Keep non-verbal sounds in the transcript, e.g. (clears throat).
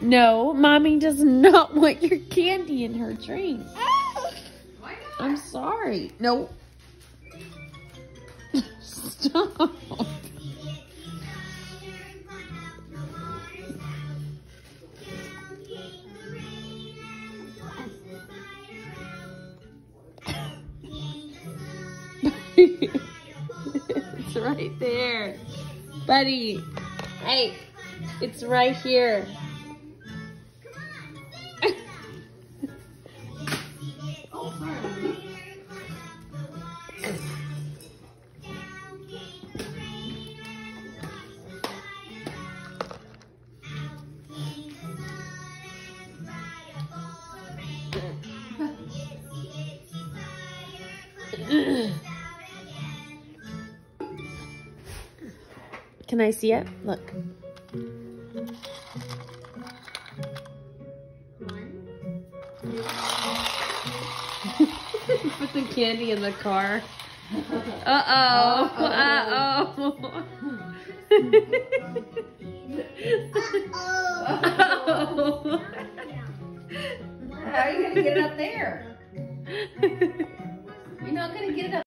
No, mommy does not (laughs) want your candy in her drink. Why not? I'm sorry. No. Stop. (laughs) it's right there. Buddy. Hey, it's right here. (clears throat) Can I see it? Look. (laughs) Put the candy in the car. Uh-oh. Uh-oh. Uh-oh. (laughs) How are you gonna get it up there? (laughs) You're not